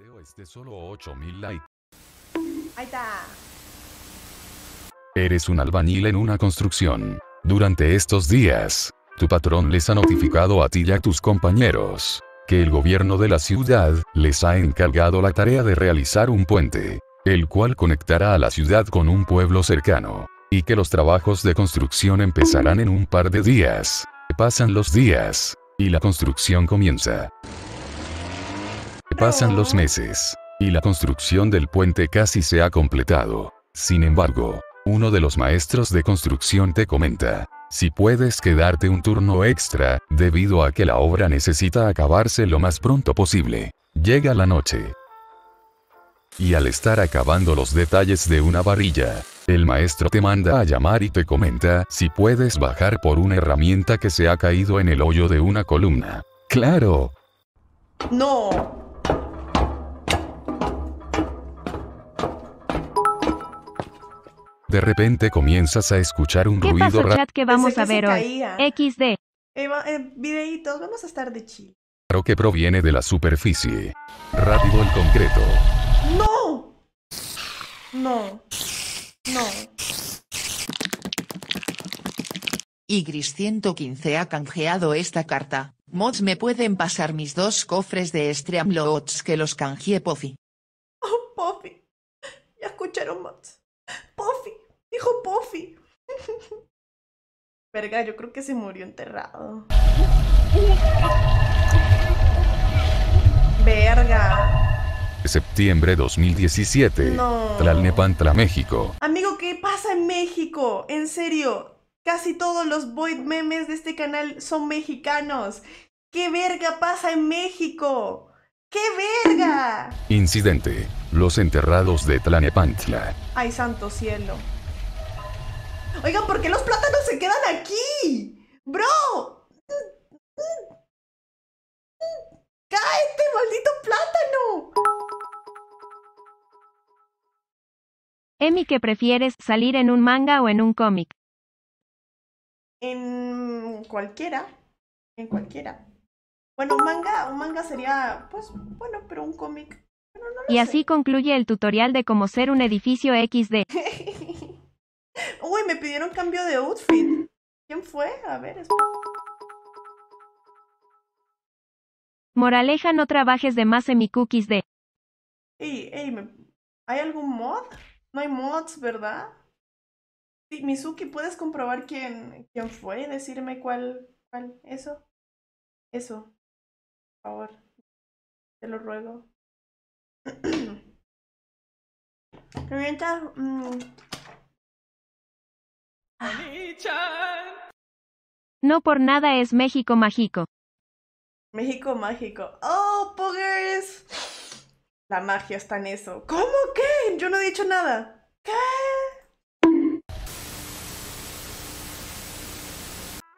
video es de solo 8000 likes. Ahí está. Eres un albañil en una construcción. Durante estos días, tu patrón les ha notificado a ti y a tus compañeros que el gobierno de la ciudad les ha encargado la tarea de realizar un puente, el cual conectará a la ciudad con un pueblo cercano, y que los trabajos de construcción empezarán en un par de días. Pasan los días, y la construcción comienza. Pasan los meses, y la construcción del puente casi se ha completado. Sin embargo, uno de los maestros de construcción te comenta, si puedes quedarte un turno extra, debido a que la obra necesita acabarse lo más pronto posible. Llega la noche. Y al estar acabando los detalles de una varilla, el maestro te manda a llamar y te comenta si puedes bajar por una herramienta que se ha caído en el hoyo de una columna. Claro, No. De repente comienzas a escuchar un ¿Qué ruido pasó raro chat que vamos Pensé a que ver hoy? caía. XD. Eh, va- eh, videitos, vamos a estar de chill. que proviene de la superficie. Rápido el concreto. ¡No! No. No. Igris115 ha canjeado esta carta. Mods me pueden pasar mis dos cofres de Streamloots que los canjeé Pofi. Oh, Puffy. Ya escucharon más. Puffy. Dijo Puffy. Verga, yo creo que se murió enterrado. Verga. Septiembre 2017. No. Tlalnepantla, México. Amigo, ¿qué pasa en México? En serio, casi todos los Void memes de este canal son mexicanos. ¿Qué verga pasa en México? ¡Qué verga! Incidente. Los enterrados de Tlalnepantla. Ay, santo cielo. Oigan, ¿por qué los plátanos se quedan aquí? ¡Bro! ¡Cáete, maldito plátano! Emi, ¿qué prefieres, salir en un manga o en un cómic? En cualquiera. En cualquiera. Bueno, un manga, un manga sería, pues, bueno, pero un cómic. Bueno, no lo Y sé. así concluye el tutorial de cómo ser un edificio XD. Uy, me pidieron cambio de outfit. ¿Quién fue? A ver, espera. Moraleja no trabajes de más en mi cookies de. Ey, ey, me- ¿hay algún mod? No hay mods, ¿verdad? Sí, Mizuki, ¿puedes comprobar quién, quién fue? Decirme cuál, cuál, eso. Eso. Por favor. Te lo ruego. Mm, No por nada es México mágico. México mágico. ¡Oh, Poggers! La magia está en eso. ¿Cómo qué? Yo no he dicho nada. ¿Qué?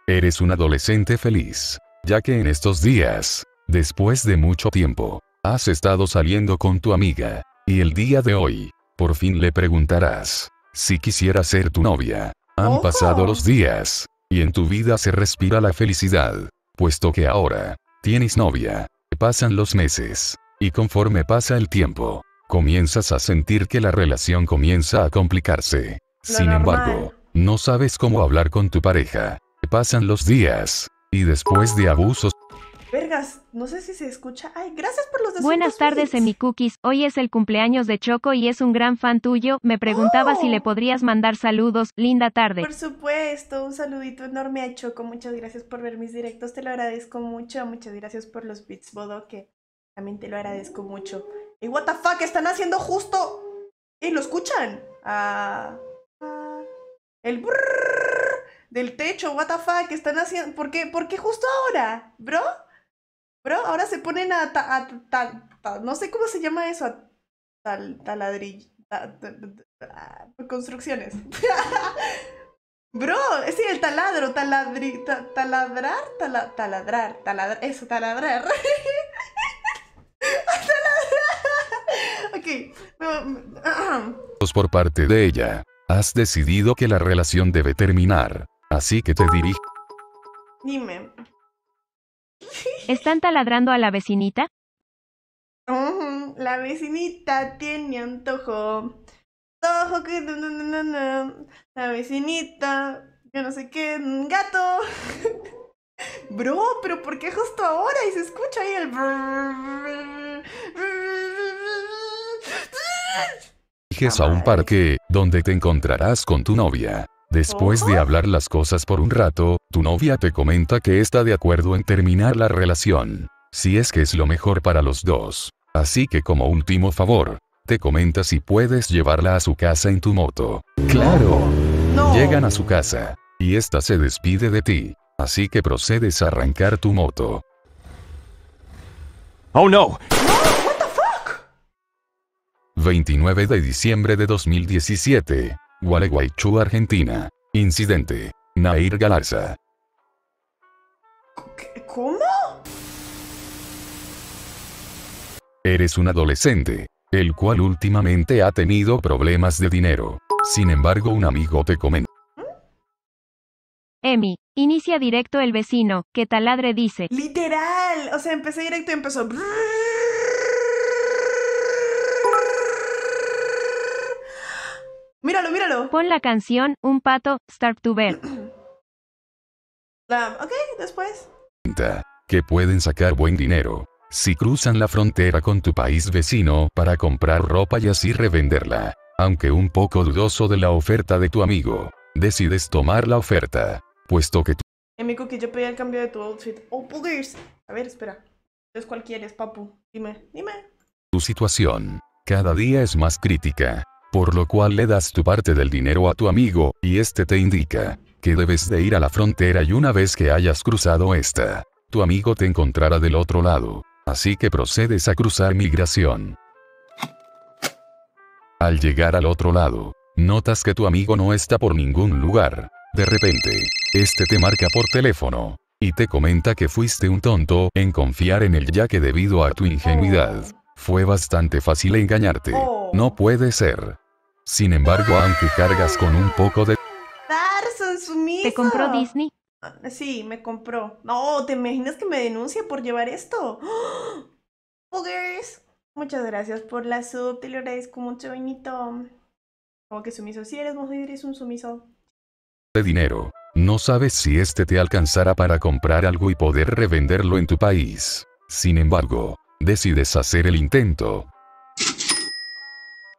Eres un adolescente feliz, ya que en estos días, después de mucho tiempo, has estado saliendo con tu amiga, y el día de hoy, por fin le preguntarás si quisiera ser tu novia. Han pasado los días, y en tu vida se respira la felicidad, puesto que ahora, tienes novia, pasan los meses, y conforme pasa el tiempo, comienzas a sentir que la relación comienza a complicarse. Sin embargo, no sabes cómo hablar con tu pareja. Pasan los días, y después de abusos Vergas, no sé si se escucha. Ay, gracias por los 200 Buenas tardes, bits. Emi Cookies. Hoy es el cumpleaños de Choco y es un gran fan tuyo. Me preguntaba si le ¡Oh! podrías mandar saludos. Linda tarde. Por supuesto, un saludito enorme a Choco. Muchas gracias por ver mis directos, te lo agradezco mucho. Muchas gracias por los bits, Bodo, que también te lo agradezco mucho. Y what the fuck, están haciendo justo. ¿Y lo escuchan? Ah, ah, el brrrr del techo, what the fuck, están haciendo. ¿Por qué, ¿Por qué justo ahora, bro? Bro, ahora se ponen a, ta- a ta- ta- no sé cómo se llama eso, a tal, taladrill, ta- ta- ta- ta- construcciones. Bro, sí, el taladro, taladri, ta- taladrar, tala- taladrar, taladrar, eso, taladrar. taladrar. Ok. por parte de ella, has decidido que la relación debe terminar, así que te diriges Dime. ¿Están taladrando a la vecinita? La vecinita tiene antojo. Antojo que. na, na, na, na, na. La vecinita. Yo no sé qué. un Gato. Bro, pero ¿por qué justo ahora? Y se escucha ahí el. Diriges a un parque, donde te encontrarás con tu novia. Después de Ojo. hablar las cosas por un rato, tu novia te comenta que está de acuerdo en terminar la relación. Si es que es lo mejor para los dos. Así que como último favor, te comenta si puedes llevarla a su casa en tu moto. ¡Claro! No. Llegan a su casa, y esta se despide de ti. Así que procedes a arrancar tu moto. Oh no! 29 de diciembre de 2017. Gualeguaychú, Argentina. Incidente. Nair Galarza. ¿Qué- ¿Cómo? Eres un adolescente, el cual últimamente ha tenido problemas de dinero. Sin embargo, un amigo te comenta Emi, inicia directo el vecino, que taladre dice. Literal. O sea, empecé directo y empezó. Míralo, míralo. Pon la canción, un pato, Starve to Bear. La- ok, después. que pueden sacar buen dinero si cruzan la frontera con tu país vecino para comprar ropa y así revenderla. Aunque un poco dudoso de la oferta de tu amigo, decides tomar la oferta, puesto que Amigo, que yo pedí el cambio de tu outfit. Oh, puggers. A ver, espera. Entonces, ¿cuál quieres, papu? Dime, dime. tu situación cada día es más crítica, por lo cual le das tu parte del dinero a tu amigo, y este te indica que debes de ir a la frontera y una vez que hayas cruzado esta, tu amigo te encontrará del otro lado, así que procedes a cruzar migración. Al llegar al otro lado, notas que tu amigo no está por ningún lugar. De repente, este te marca por teléfono, y te comenta que fuiste un tonto en confiar en él ya que debido a tu ingenuidad, fue bastante fácil engañarte. Oh. No puede ser. Sin embargo, aunque cargas con un poco de Darson, sumiso. ¿Te compró Disney? Ah, Sí, me compró. No, ¿te imaginas que me denuncia por llevar esto? ¡Oh! Muchas gracias por la sub, te lo agradezco mucho, Benito. Como que sumiso, si eres mujer, eres un sumiso. dinero, no sabes si este te alcanzará para comprar algo y poder revenderlo en tu país. Sin embargo, decides hacer el intento.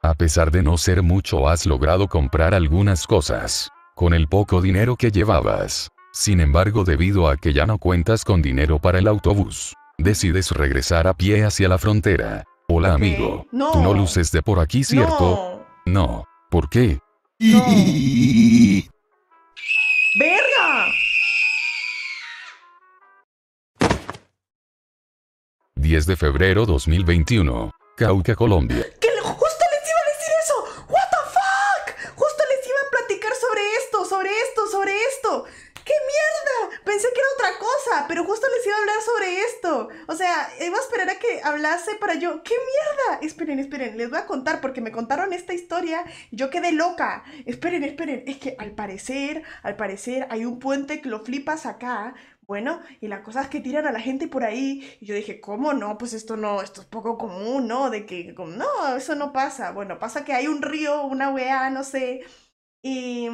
A pesar de no ser mucho, has logrado comprar algunas cosas. Con el poco dinero que llevabas. Sin embargo, debido a que ya no cuentas con dinero para el autobús, decides regresar a pie hacia la frontera. Hola amigo, No. tú no luces de por aquí, ¿cierto? No. No. ¿Por qué? no. ¡Verga! 10 de febrero 2021. Cauca, Colombia. Que le- justo les iba a decir eso. What the fuck? Justo les iba a platicar sobre esto, sobre esto, sobre esto. ¡Qué mierda! Pensé que era otra cosa, pero justo les iba a hablar sobre esto. O sea, iba a esperar a que hablase para yo. ¡Qué mierda! Esperen, esperen, les voy a contar porque me contaron esta historia yo quedé loca. Esperen, esperen, es que al parecer, al parecer hay un puente que lo flipas acá. Bueno, y la cosa es que tiran a la gente por ahí. Y yo dije, ¿cómo no? Pues esto no, esto es poco común, ¿no? De que, como, no, eso no pasa. Bueno, pasa que hay un río, una weá, no sé. Y,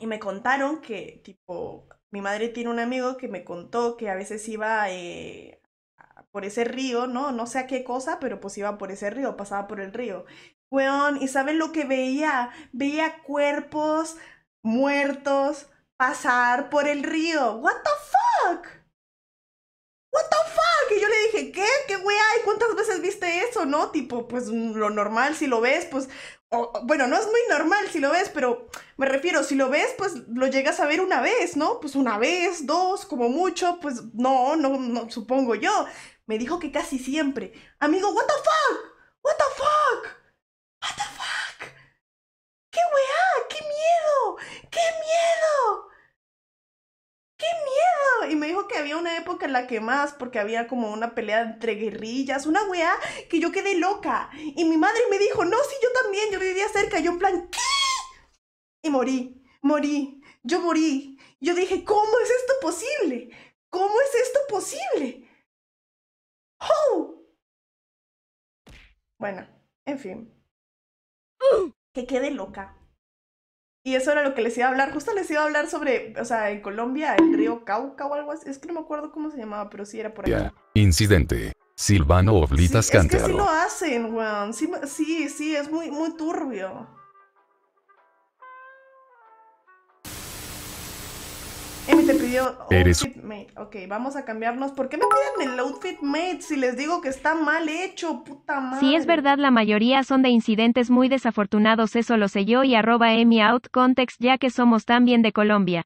y me contaron que, tipo, mi madre tiene un amigo que me contó que a veces iba eh, por ese río, ¿no? No sé a qué cosa, pero pues iba por ese río, pasaba por el río. Weón, ¿y saben lo que veía? Veía cuerpos muertos pasar por el río. What the fuck? What the fuck? Y yo le dije, ¿qué? ¿Qué weá? ¿Y cuántas veces viste eso, no? Tipo, pues lo normal, si lo ves, pues. Bueno, no es muy normal si lo ves, pero me refiero, si lo ves, pues lo llegas a ver una vez, ¿no? Pues una vez, dos, como mucho, pues no, no, no, supongo yo. Me dijo que casi siempre. Amigo, what the fuck? What the fuck? What the fuck? ¿Qué weá? ¡Qué miedo! ¡Qué miedo! ¡Qué miedo! Y me dijo que había una época en la que más, porque había como una pelea entre guerrillas, una weá que yo quedé loca. Y mi madre me dijo, no, sí, yo también, yo vivía cerca. Y yo en plan, ¿qué? Y morí, morí, yo morí. Yo dije, ¿cómo es esto posible? ¿Cómo es esto posible? ¡Oh! Bueno, en fin. Que quede loca. Y eso era lo que les iba a hablar. Justo les iba a hablar sobre, o sea, en Colombia, el río Cauca o algo así. Es que no me acuerdo cómo se llamaba, pero sí era por. Ya. Incidente. Silvano Oblitas Sí, es que sí lo hacen, weón. Sí, sí, sí, es muy, muy turbio. Pidió Eres- outfit mate. Ok, vamos a cambiarnos. ¿Por qué me piden el outfit mate si les digo que está mal hecho? Puta madre. Si es verdad la mayoría son de incidentes muy desafortunados eso lo sé yo y arroba Emi out context ya que somos también de Colombia.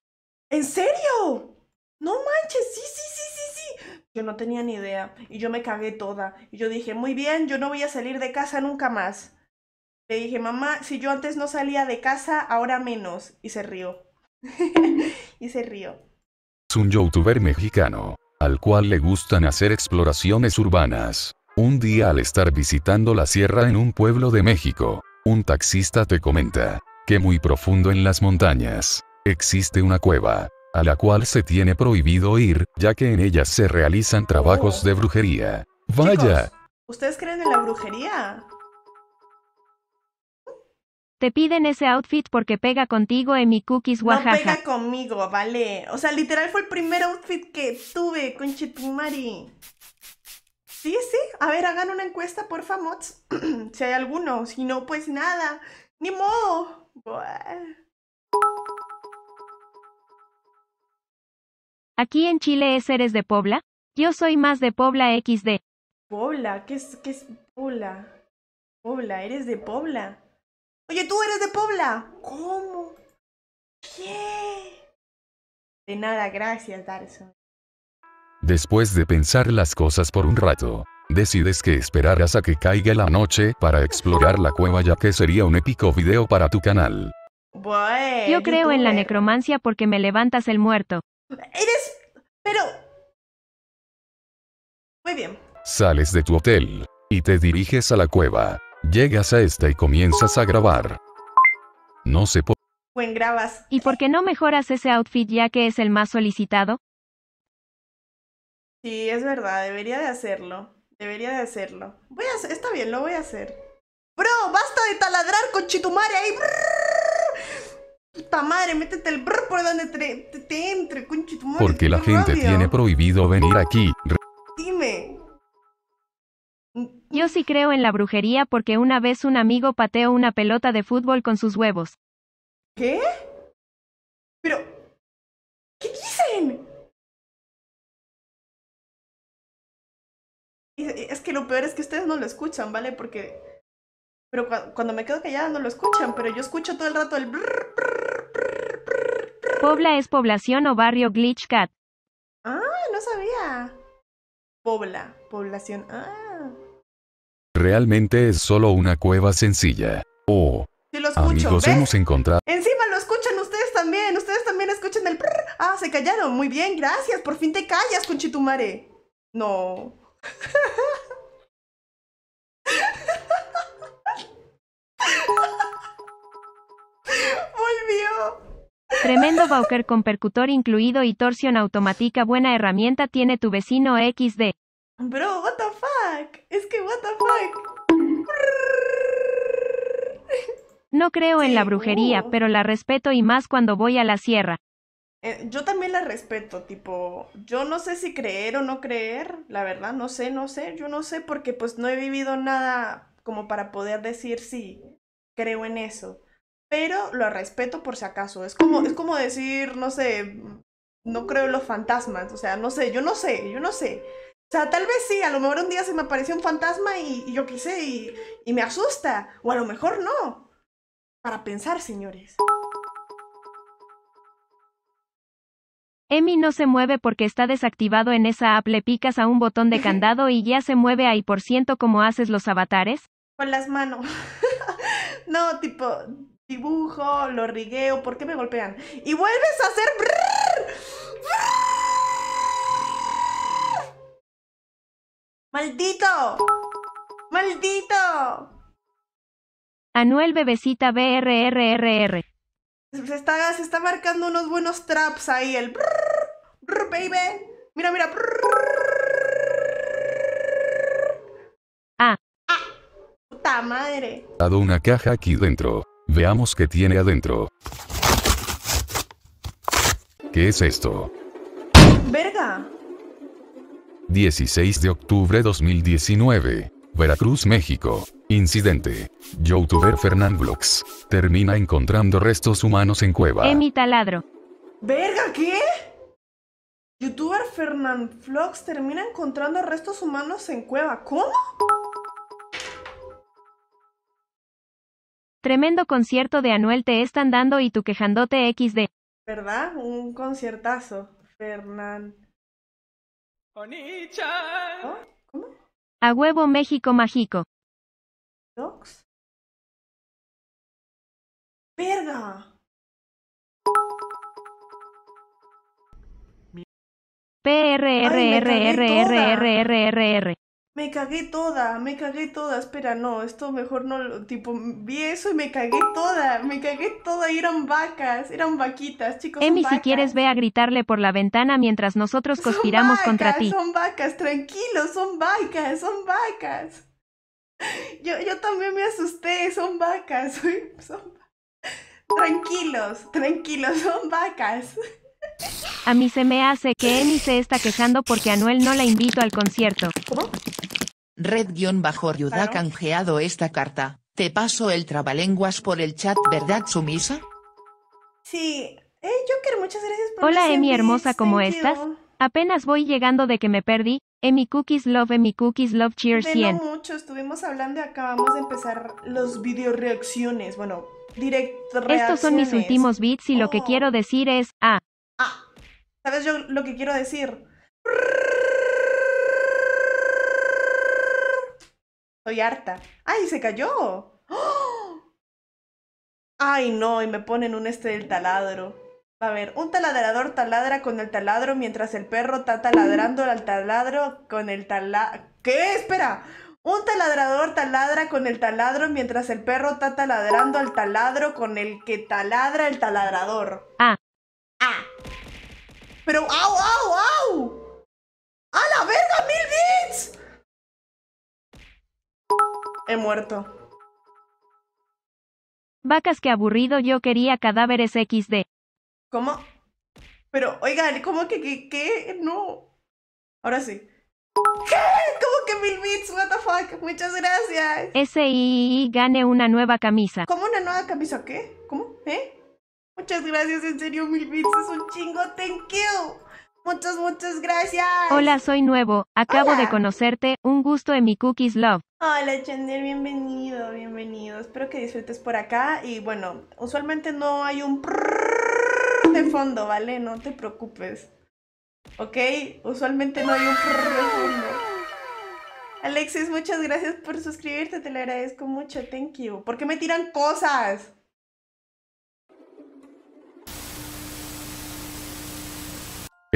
¿En serio? No manches, sí, sí, sí, sí, sí. Yo no tenía ni idea y yo me cagué toda. Y yo dije, muy bien, yo no voy a salir de casa nunca más. Le dije, mamá, si yo antes no salía de casa, ahora menos. Y se rió. y se rió. Es un youtuber mexicano, al cual le gustan hacer exploraciones urbanas. Un día al estar visitando la sierra en un pueblo de México, un taxista te comenta que muy profundo en las montañas existe una cueva, a la cual se tiene prohibido ir, ya que en ellas se realizan trabajos de brujería. Vaya, ¿ustedes creen en la brujería? Te piden ese outfit porque pega contigo Emi Cookies No Oaxaca. pega conmigo, vale. O sea, literal fue el primer outfit que tuve con Chetumari. Sí, sí. A ver, hagan una encuesta, porfa, mods. si hay alguno. Si no, pues nada. Ni modo. Buah. Aquí en Chile es eres de Pobla. Yo soy más de Pobla XD. Pobla, ¿qué es, qué es Pobla? Pobla, ¿eres de Pobla? Oye, tú eres de Pobla. ¿Cómo? ¿Qué? De nada, gracias, Darson. después de pensar las cosas por un rato, decides que esperarás a que caiga la noche para explorar la cueva ya que sería un épico video para tu canal. Bueno, Yo creo en la necromancia porque me levantas el muerto. Eres. Pero. Muy bien. Sales de tu hotel y te diriges a la cueva. Llegas a esta y comienzas a grabar. No sé por Buen grabas. ¿Y por qué no mejoras ese outfit ya que es el más solicitado? Sí, es verdad, debería de hacerlo. Debería de hacerlo. Voy a hacer, está bien, lo voy a hacer. Bro, basta de taladrar con chitumare ahí. Brrr. Puta madre, métete el brr por donde te, te- te entre, con chitumare. porque la gente rabia. tiene prohibido venir aquí. Dime. Yo sí creo en la brujería porque una vez un amigo pateó una pelota de fútbol con sus huevos. ¿Qué? Pero. ¿Qué dicen? Es que lo peor es que ustedes no lo escuchan, ¿vale? Porque. Pero cua- cuando me quedo callada no lo escuchan, pero yo escucho todo el rato el. Pobla es población o barrio Glitch Cat. Ah, no sabía. Pobla, población. Ah. Realmente es solo una cueva sencilla. Oh, Sí lo escucho. amigos, ¿ves? hemos encontrado Encima lo escuchan ustedes también. Ustedes también escuchan el. Ah, se callaron. Muy bien, gracias. Por fin te callas, conchitumare. No. Volvió. Tremendo Bauker con percutor incluido y torsión automática. Buena herramienta tiene tu vecino XD. Bro, what the fuck? Es que what the fuck. No creo en la Sí, brujería, uh. pero la respeto y más cuando voy a la sierra. Eh, yo también la respeto, tipo, yo no sé si creer o no creer, la verdad, no sé, no sé, yo no sé porque pues no he vivido nada como para poder decir si creo en eso, pero lo respeto por si acaso, es como, es como decir, no sé, no creo en los fantasmas, o sea, no sé, yo no sé, yo no sé. O sea, tal vez sí, a lo mejor un día se me apareció un fantasma y, y yo y, y me asusta, o a lo mejor no. Para pensar, señores. Emi no se mueve porque está desactivado en esa app. Le picas a un botón de candado y ya se mueve ahí por ciento como haces los avatares. Con las manos. no, tipo, dibujo, lo rigueo, ¿por qué me golpean? Y vuelves a hacer... brrr, brrr. ¡Maldito! ¡Maldito! Anuel Bebecita BRRRR. Se está, se está marcando unos buenos traps ahí, el... brrr, brrr, baby. Mira, mira. brrr. Ah. Puta madre. dado una caja aquí dentro. Veamos qué tiene adentro. ¿Qué es esto? Verga. 16 de octubre 2019. Veracruz, México. Incidente. Youtuber Fernand Vlogs. Termina encontrando restos humanos en cueva. Emi taladro. ¿Verga qué? Youtuber Fernand Vlogs termina encontrando restos humanos en cueva. ¿Cómo? Tremendo concierto de Anuel te están dando y tu quejandote XD. ¿Verdad? Un conciertazo. Fernand. ¿Oh? ¿Cómo? A huevo México mágico. ¿Vlogs? ¡Verga! PRRRRRRRRR. Me cagué toda, me cagué toda. Espera, no, esto mejor no lo. Tipo, vi eso y me cagué toda. Me cagué toda y eran vacas, eran vaquitas, chicos. Emi, si quieres ve a gritarle por la ventana mientras nosotros Son conspiramos contra vacas, ti. Son vacas, tranquilos, son vacas, son vacas. Yo, yo también me asusté, son vacas. Son... Tranquilos, tranquilos, son vacas. A mí se me hace que Emi se está quejando porque Anuel no la invito al concierto. ¿Cómo? Claro. canjeado esta carta. Te paso el trabalenguas por el chat, ¿verdad, Sumisa? Sí. Eh, Joker, muchas gracias por Hola, Emi hermosa, ¿cómo thank estás? you. Apenas voy llegando de que me perdí. Emi Cookies Love, Emi Cookies Love Cheers De 100. no mucho, estuvimos hablando y acabamos de empezar los video reacciones. Bueno, direct Estos son mis reacciones. últimos beats y lo que Oh. quiero decir es, ah, Ah, ¿sabes yo lo que quiero decir? Estoy harta. ¡Ay, se cayó! ¡Oh! ¡Ay, no! Y me ponen un este del taladro. A ver, un taladrador taladra con el taladro mientras el perro está taladrando al taladro con el taladro. ¿Qué? Espera. Un taladrador taladra con el taladro mientras el perro está taladrando al taladro con el que taladra el taladrador. Ah. Ah. Pero, ¡au, au, au! ¡A la verga, mil bits! He muerto. vacas que aburrido yo quería cadáveres XD. ¿Cómo? Pero, oigan, ¿cómo que, que, qué? No. Ahora sí. ¿Qué? ¿Cómo que mil bits? What the fuck? Muchas gracias. SII gane una nueva camisa. ¿Cómo una nueva camisa? ¿Qué? ¿Cómo? ¿Eh? Muchas gracias, en serio, mil bits es un chingo. Thank you. Muchas, muchas gracias. Hola, soy nuevo. Acabo de conocerte. Un gusto en mi Cookies Love. Hola, Chandler, bienvenido, bienvenido. Espero que disfrutes por acá. Y bueno, usualmente no hay un prrrr de fondo, ¿vale? No te preocupes. ¿Ok? Usualmente no hay un prrrr de fondo. Alexis, muchas gracias por suscribirte, te lo agradezco mucho, thank you. ¿Por qué me tiran cosas?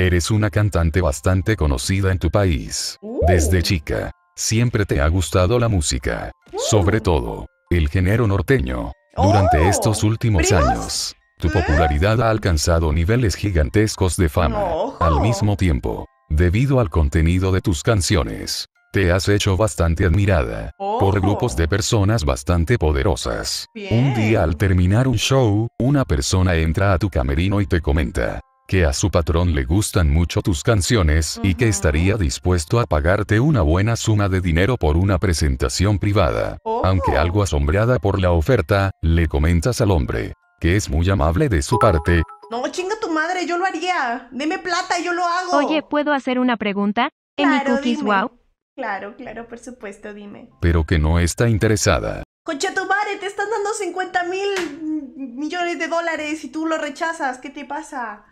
Eres una cantante bastante conocida en tu país. Desde chica, siempre te ha gustado la música. Sobre todo, el género norteño. Durante Oh, estos últimos años, tu popularidad ha alcanzado niveles gigantescos de fama. Al mismo tiempo, debido al contenido de tus canciones, te has hecho bastante admirada por grupos de personas bastante poderosas. Un día al terminar un show, una persona entra a tu camerino y te comenta que a su patrón le gustan mucho tus canciones y que estaría dispuesto a pagarte una buena suma de dinero por una presentación privada. Oh. Aunque algo asombrada por la oferta, le comentas al hombre que es muy amable de su parte, No, chinga tu madre, yo lo haría. Deme plata, yo lo hago. Oye, ¿puedo hacer una pregunta? En mi Claro, Cookies dime. Wow. Claro, claro, por supuesto, dime. pero que no está interesada. Concha tu madre, te están dando 50 mil millones de dólares y tú lo rechazas. ¿Qué te pasa?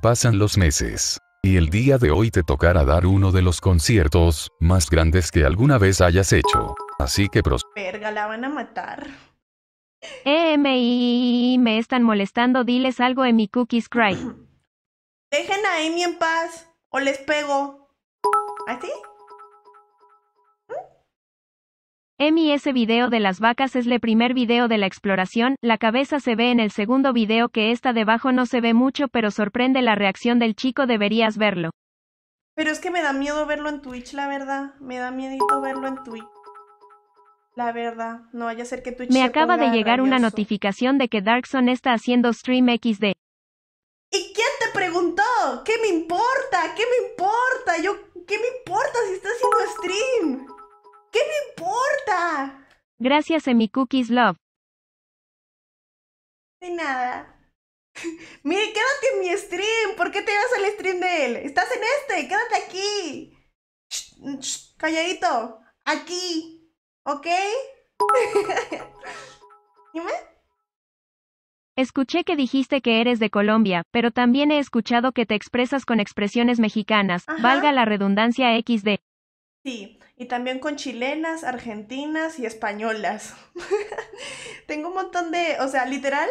Pasan los meses. Y el día de hoy te tocará dar uno de los conciertos más grandes que alguna vez hayas hecho. Así que pros Verga, la van a matar. EMI me están molestando. Diles algo en mi Cookies Cry. Dejen a Amy en paz o les pego. ¿Así? Emi ese video de las vacas es el primer video de la exploración, la cabeza se ve en el segundo video que está debajo no se ve mucho pero sorprende la reacción del chico deberías verlo. Pero es que me da miedo verlo en Twitch, la verdad. Me da miedito verlo en Twitch. La verdad, no vaya a ser que Twitch Me se acaba de llegar una notificación de que Darkson está haciendo stream XD. ¿Y quién te preguntó? ¿Qué me importa? ¿Qué me importa? Yo, ¿qué me importa si está haciendo stream? ¿Qué me importa? Gracias Emi Cookies Love. De nada. Mire, quédate en mi stream. ¿Por qué te vas al stream de él? Estás en este. Quédate aquí. Shh, calladito. Aquí. ¿Ok? Dime. Escuché que dijiste que eres de Colombia, pero también he escuchado que te expresas con expresiones mexicanas, Ajá. valga la redundancia XD. Sí, y también con chilenas, argentinas y españolas. Tengo un montón de, o sea, literal.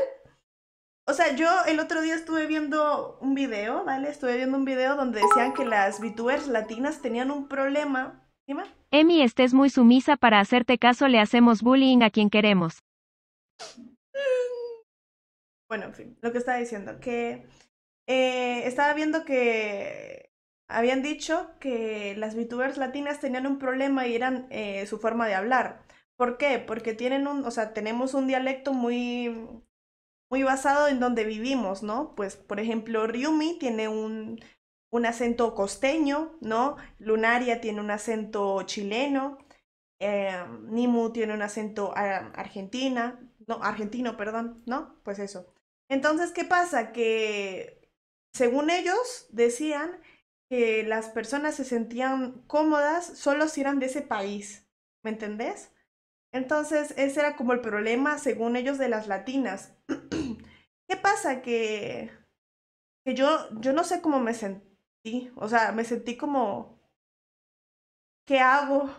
O sea, yo el otro día estuve viendo un video, ¿vale? Estuve viendo un video donde decían que las VTubers latinas tenían un problema. Dime. Emi estés muy sumisa para hacerte caso le hacemos bullying a quien queremos. Bueno, en fin, lo que estaba diciendo, que eh, estaba viendo que habían dicho que las VTubers latinas tenían un problema y eran eh, su forma de hablar. ¿Por qué? Porque tienen o sea, tenemos un dialecto muy, muy basado en donde vivimos, ¿no? Pues, por ejemplo, Ryumi tiene un, un acento costeño, ¿no? Lunaria tiene un acento chileno, eh, Nimu tiene un acento ah, argentina, no, argentino, perdón, ¿no? Pues eso. Entonces, ¿qué pasa? Que según ellos decían que las personas se sentían cómodas solo si eran de ese país, ¿me entendés? Entonces, ese era como el problema, según ellos, de las latinas. ¿Qué pasa? Que, que yo, yo no sé cómo me sentí, o sea, me sentí como, ¿qué hago?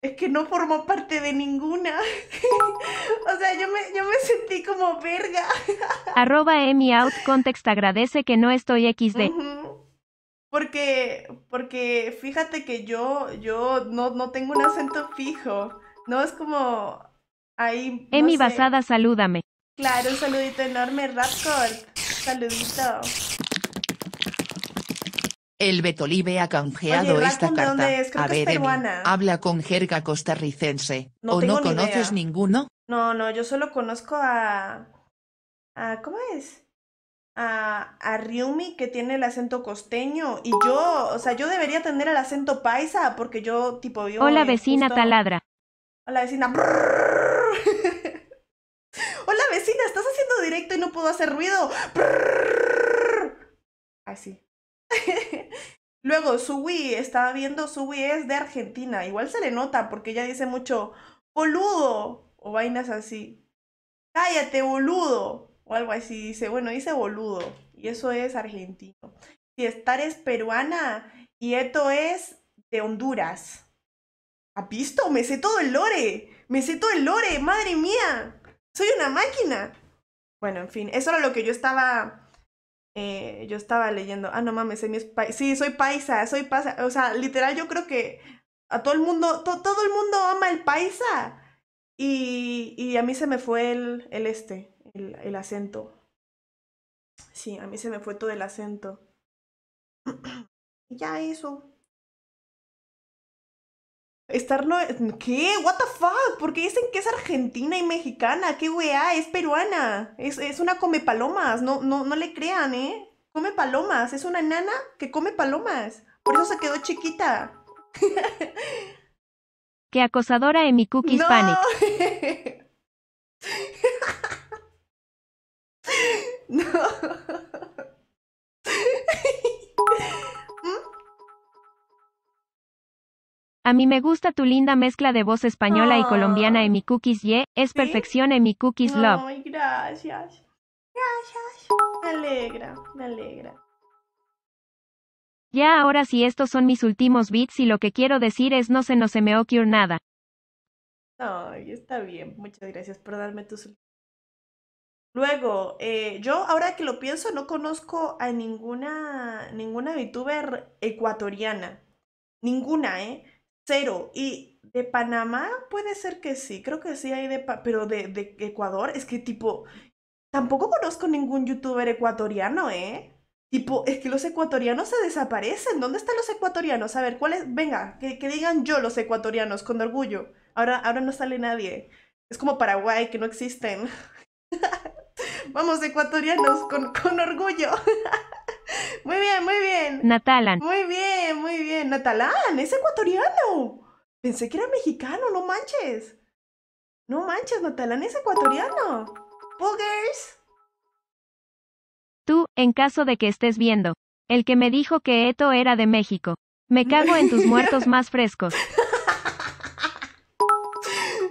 Es que no formó parte de ninguna. o sea, yo me, yo me sentí como verga. Arroba Emi Out Context agradece que no estoy XD. Porque, porque fíjate que yo, yo no, no tengo un acento fijo. No es como ahí. no Emi sé. Basada salúdame. Claro, un saludito enorme, Rapcord. Saludito. El Betolive ha canjeado Oye, esta Raccoon, ¿de carta. dónde es? Creo A que es ver, Emi, habla con jerga costarricense. No ¿O tengo no ni conoces idea. ninguno? No, no, yo solo conozco a. a ¿Cómo es? A, a Ryumi, que tiene el acento costeño. Y yo, o sea, yo debería tener el acento paisa, porque yo, tipo, vivo. Hola vecina justo- taladra. Hola vecina. Hola vecina, estás haciendo directo y no puedo hacer ruido. Así. Luego, Sui, estaba viendo, Sui es de Argentina. Igual se le nota porque ella dice mucho boludo o vainas así. Cállate, boludo. O algo así. Dice, bueno, dice boludo. Y eso es argentino. Si estar es peruana y esto es de Honduras. ¿Has visto? Me sé todo el lore. Me sé todo el lore. Madre mía. Soy una máquina. Bueno, en fin, eso era lo que yo estaba. eh, yo estaba leyendo. Ah, no mames, es paisa. Sí, soy paisa, soy paisa. O sea, literal, yo creo que a todo el mundo, to- todo el mundo ama el paisa. Y, y a mí se me fue el, el este, el, el acento. Sí, a mí se me fue todo el acento. Ya eso. Estar no... ¿Qué? ¿What the fuck? ¿Por qué dicen que es argentina y mexicana? ¿Qué weá? Es peruana. Es, es una come palomas. No, no, no le crean, ¿eh? Come palomas. Es una nana que come palomas. Por eso se quedó chiquita. Que acosadora Emi Cookies ¡No! Panic. no. A mí me gusta tu linda mezcla de voz española y colombiana Ah. Emi Cookies Ye, es ¿Sí? perfección Emi Cookies Love. Ay, gracias. Gracias. Me alegra, me alegra. Ya ahora sí estos son mis últimos beats y lo que quiero decir es no se no se me ocurre nada. Ay, está bien. Muchas gracias por darme tus... Luego, eh, yo ahora que lo pienso, no conozco a ninguna, ninguna VTuber ecuatoriana. Ninguna, ¿eh? Cero. Y de Panamá puede ser que sí, creo que sí hay de... Pero de, de Ecuador, es que tipo... Tampoco conozco ningún youtuber ecuatoriano, ¿eh? Tipo, es que los ecuatorianos se desaparecen. ¿Dónde están los ecuatorianos? A ver, ¿cuáles? Venga, que, que digan yo los ecuatorianos con orgullo. Ahora, ahora no sale nadie. Es como Paraguay, que no existen. Vamos, ecuatorianos, con, con orgullo. muy bien, muy bien. Natalan. Muy bien, muy bien. Natalán, es ecuatoriano. Pensé que era mexicano, no manches. No manches, Natalán es ecuatoriano. Boogers. Tú, en caso de que estés viendo. El que me dijo que Eto era de México. Me cago en tus muertos más frescos.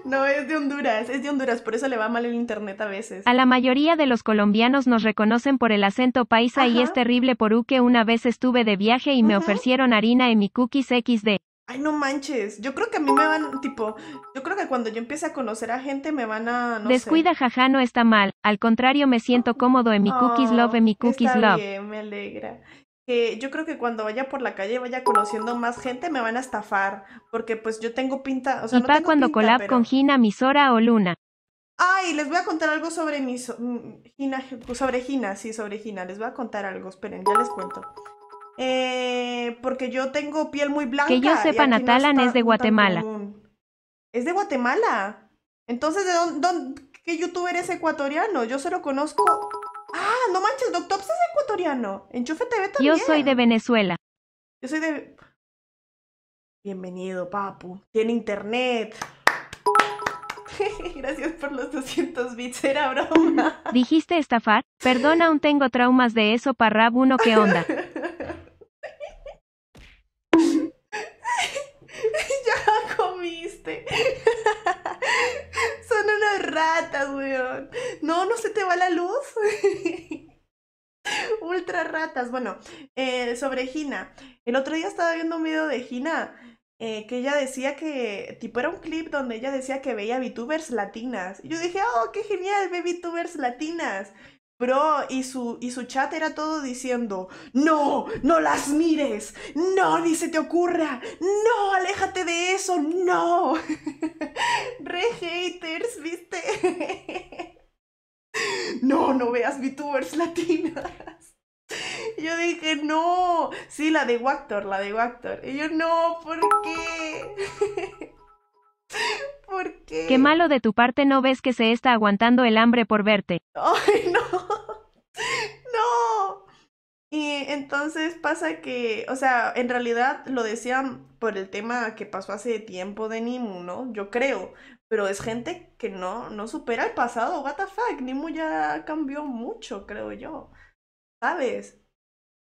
No, es de Honduras, es de Honduras, por eso le va mal el internet a veces. A la mayoría de los colombianos nos reconocen por el acento paisa y es terrible por que una vez estuve de viaje y me ofrecieron harina en mi cookies XD. Ay, no manches. Yo creo que a mí me van, tipo, yo creo que cuando yo empiece a conocer a gente me van a, no Descuida jaja no está mal, al contrario me siento cómodo en mi sé. cookies love en mi cookies está love. bien, me alegra. Que yo creo que cuando vaya por la calle, vaya conociendo más gente, me van a estafar. Porque pues yo tengo pinta, o sea, y no pa tengo cuando pinta, pero- con Gina, Misora o Luna. Ay, les voy a contar algo sobre mi so- Gina, sobre Gina, sí, sobre Gina. Les voy a contar algo, esperen, ya les cuento. Eh, porque yo tengo piel muy blanca. Que yo sepa, no Natalan es de Guatemala. Es de Guatemala. Entonces, ¿de dónde, qué youtuber es ecuatoriano? Yo solo conozco. Ah, no manches, Doctops es ecuatoriano. Enchufe TV también. Yo soy de Venezuela. Yo soy de. Bienvenido, papu. Tiene internet. Gracias por los 200 bits, era broma. ¿Dijiste estafar? Perdona, aún tengo traumas de eso, parrab uno, ¿qué onda? ya comiste. Son unas ratas, weón. No, no se te va la luz. Ultra ratas. Bueno, eh, sobre Gina. El otro día estaba viendo un video de Gina eh, que ella decía que, tipo, era un clip donde ella decía que veía VTubers latinas. Y yo dije, oh, qué genial, ve VTubers latinas. Bro, y su, y su chat era todo diciendo, no, no las mires, no, ni se te ocurra, no, aléjate de eso, no. Re haters, ¿viste? no, no veas VTubers latinas. Yo dije, no, sí, la de Wactor, la de Wactor. Y yo, no, ¿por qué? ¿Por qué? Qué malo de tu parte no ves que se está aguantando el hambre por verte. ¡Ay, no! ¡No! Y entonces pasa que, o sea, en realidad lo decían por el tema que pasó hace tiempo de Nimu, ¿no? Yo creo. Pero es gente que no, no supera el pasado. What the fuck? Nimu ya cambió mucho, creo yo. ¿Sabes?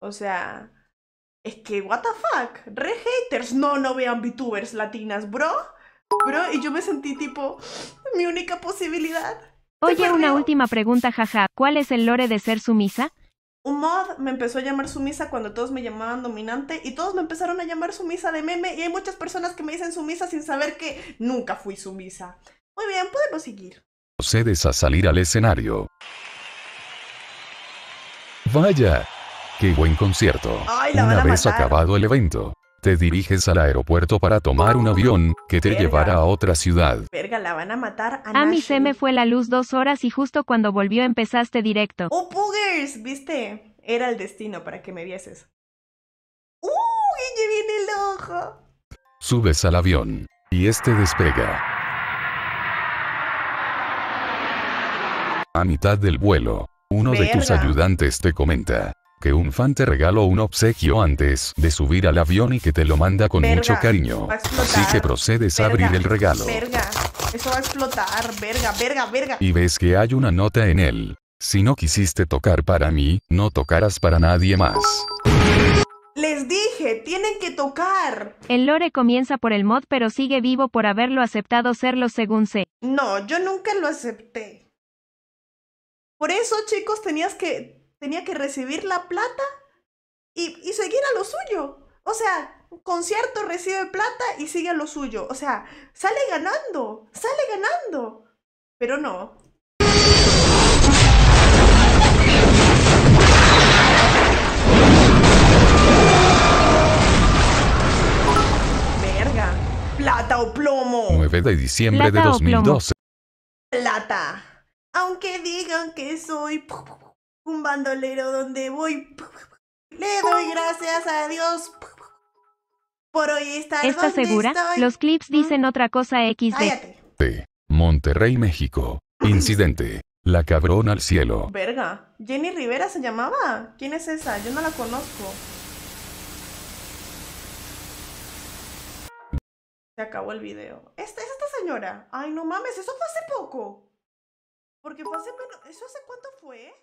O sea, es que, what the fuck? Re haters. No, no vean VTubers latinas, bro. Bro, y yo me sentí tipo, mi única posibilidad. Oye, una última pregunta, jaja. ¿Cuál es el lore de ser sumisa? Un mod me empezó a llamar sumisa cuando todos me llamaban dominante y todos me empezaron a llamar sumisa de meme y hay muchas personas que me dicen sumisa sin saber que nunca fui sumisa. Muy bien, podemos seguir. Procedes a salir al escenario. Vaya. Qué buen concierto. Ay, la van Una a vez matar. acabado el evento, te diriges al aeropuerto para tomar un avión que te Verga. llevará a otra ciudad. Verga, la van a matar a A mí se me fue la luz dos horas y justo cuando volvió empezaste directo. ¡Oh, Poogers! ¿Viste? Era el destino para que me vieses. ¡Uh! ¡Guille viene el ojo! Subes al avión y este despega. A mitad del vuelo, uno de tus ayudantes te comenta que un fan te regaló un obsequio antes de subir al avión y que te lo manda con Verga, mucho cariño. Así que procedes a abrir el regalo Verga, eso va a explotar. Verga, verga, verga. y ves que hay una nota en él. Si no quisiste tocar para mí, no tocarás para nadie más. Les dije, tienen que tocar. El lore comienza por el mod pero sigue vivo por haberlo aceptado serlo según sé. No, yo nunca lo acepté. Por eso, chicos, tenías que, tenía que recibir la plata y, y seguir a lo suyo. O sea, concierto recibe plata y sigue a lo suyo. O sea, sale ganando, sale ganando. Pero no. Verga. Plata o plomo. 9 de diciembre de Plata plomo. 2012. plata. Aunque digan que soy un bandolero donde voy, le doy gracias a Dios Por hoy estar ¿Estás segura? estoy. Los clips Mm, dicen otra cosa XD. Cállate. Monterrey, México. Incidente. La cabrona al cielo. Verga. Jenny Rivera se llamaba. ¿Quién es esa? Yo no la conozco. Se acabó el video. Esta es esta señora. Ay, no mames, eso fue hace poco. Porque fue hace menos. ¿Eso hace cuánto fue?